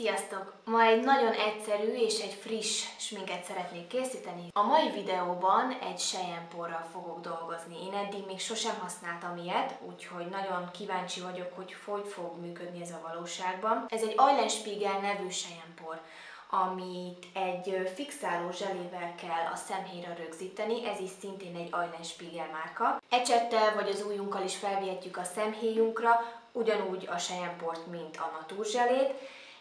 Sziasztok! Ma egy nagyon egyszerű és egy friss sminket szeretnék készíteni. A mai videóban egy sejemporral fogok dolgozni. Én eddig még sosem használtam ilyet, úgyhogy nagyon kíváncsi vagyok, hogy hogy fog működni ez a valóságban. Ez egy Eulenspiegel nevű sejempor amit egy fixáló zselével kell a szemhéjra rögzíteni, ez is szintén egy Eulenspiegel márka. Ecsettel vagy az ujjunkkal is felvihetjük a szemhéjunkra, ugyanúgy a sejemport, mint a natúrzselét,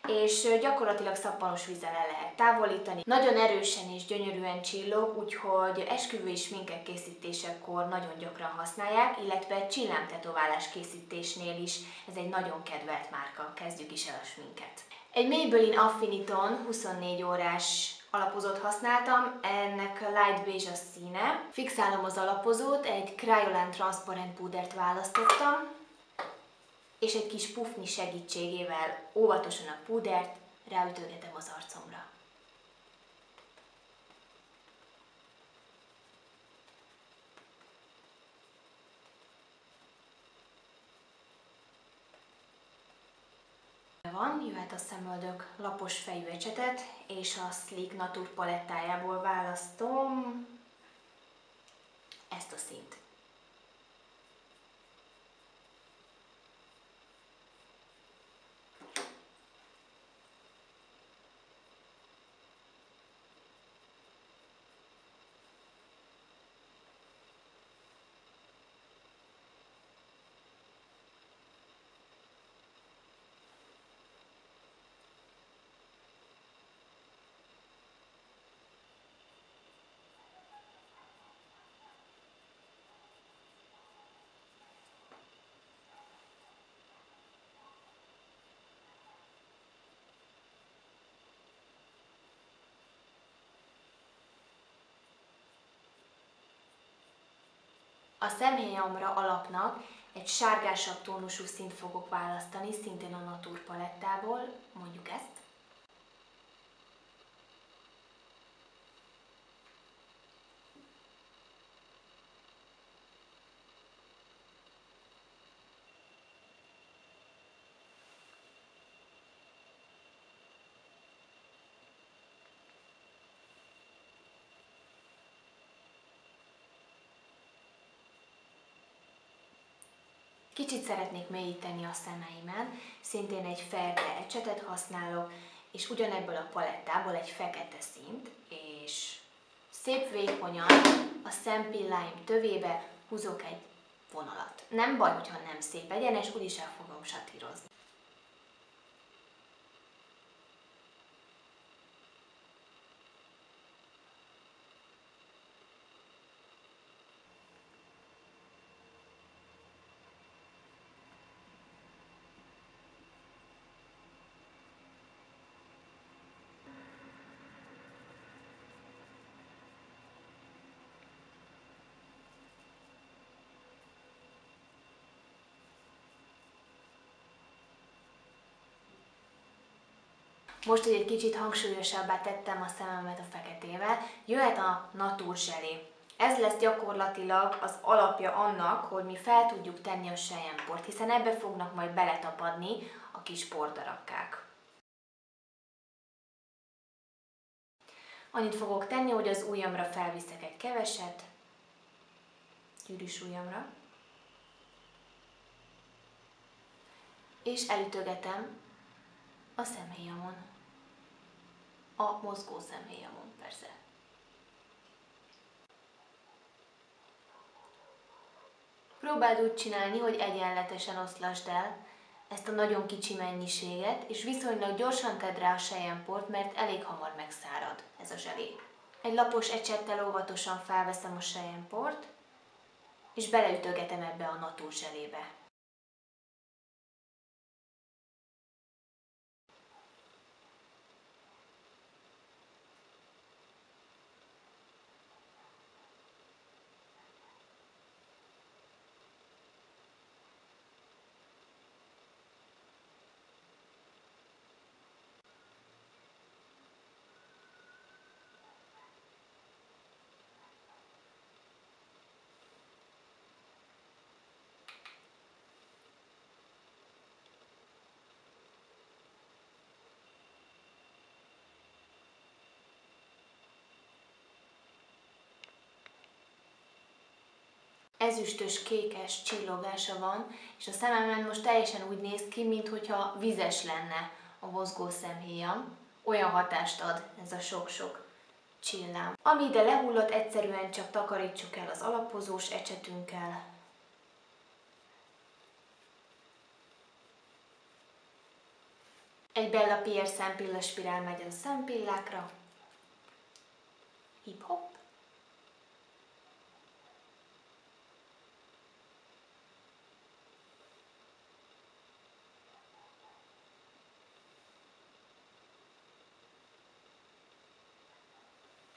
és gyakorlatilag szappanos vízzel el lehet távolítani. Nagyon erősen és gyönyörűen csillog, úgyhogy esküvői sminkek készítésekor nagyon gyakran használják, illetve csillámtetoválás készítésnél is ez egy nagyon kedvelt márka. Kezdjük is el a sminket. Egy Maybelline Affiniton 24 órás alapozót használtam, ennek light beige a színe. Fixálom az alapozót, egy Kryolan Transparent púdert választottam, és egy kis pufni segítségével óvatosan a púdert ráütögetem az arcomra. van, jöhet a szemöldök lapos fejű ecsetet, és a Sleek Natur palettájából választom ezt a szint. A szemhéjamra alapnak egy sárgásabb tónusú szint fogok választani, szintén a Natur palettából, mondjuk ezt. Kicsit szeretnék mélyíteni a szemeimen, szintén egy fekete ecsetet használok, és ugyanebből a palettából egy fekete szint, és szép vékonyan a szempilláim tövébe húzok egy vonalat. Nem baj, hogyha nem szép egyenes, úgyis el fogom satírozni. Most, hogy egy kicsit hangsúlyosabbá tettem a szememet a feketével, jöhet a Natur zselé. Ez lesz gyakorlatilag az alapja annak, hogy mi fel tudjuk tenni a sejemport, hiszen ebbe fognak majd beletapadni a kis pordarabkák. Annyit fogok tenni, hogy az ujjamra felviszek egy keveset, gyűrűs ujjamra, és elütögetem a szemhéjamon. A mozgó szemhéjamon persze. Próbáld úgy csinálni, hogy egyenletesen oszlasd el ezt a nagyon kicsi mennyiséget, és viszonylag gyorsan tedd rá a sejemport, mert elég hamar megszárad ez a zselé. Egy lapos ecsettel óvatosan felveszem a sejemport, és beleütögetem ebbe a natúr zselébe. Ezüstös, kékes csillogása van, és a szememen most teljesen úgy néz ki, mintha vizes lenne a mozgó szemhéjam. Olyan hatást ad ez a sok-sok csillám. Ami ide lehullott, egyszerűen csak takarítsuk el az alapozós ecsetünkkel. Egy Bella Pierre szempilla spirál megy a szempillákra. Hip-hop.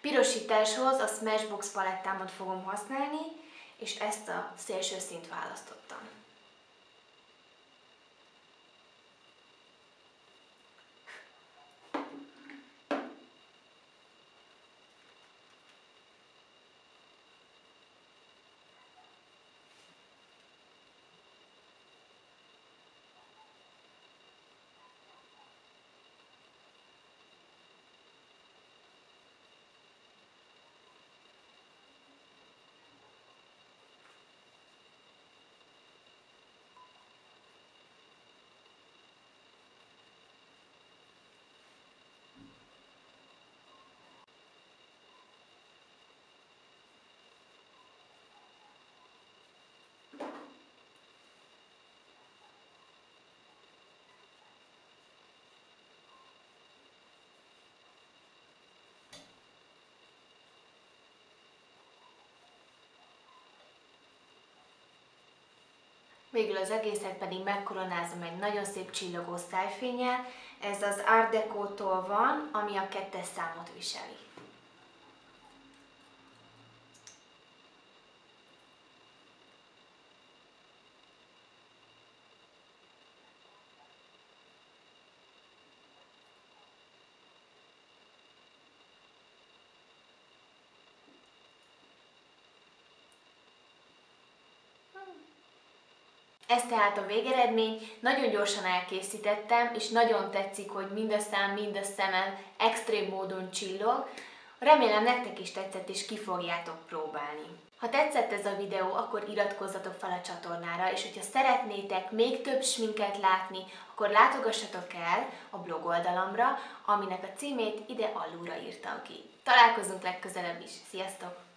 Pirosításhoz a Smashbox palettámat fogom használni, és ezt a szélső szint választottam. Végül az egészet pedig megkoronázom egy nagyon szép csillogó szájfényel. Ez az Art Deco-tól van, ami a kettes számot viseli. Ez tehát a végeredmény, nagyon gyorsan elkészítettem, és nagyon tetszik, hogy mind a szám, mind a szemem extrém módon csillog. Remélem nektek is tetszett, és ki fogjátok próbálni. Ha tetszett ez a videó, akkor iratkozzatok fel a csatornára, és hogyha szeretnétek még több sminket látni, akkor látogassatok el a blog oldalamra, aminek a címét ide alulra írtam ki. Találkozunk legközelebb is. Sziasztok!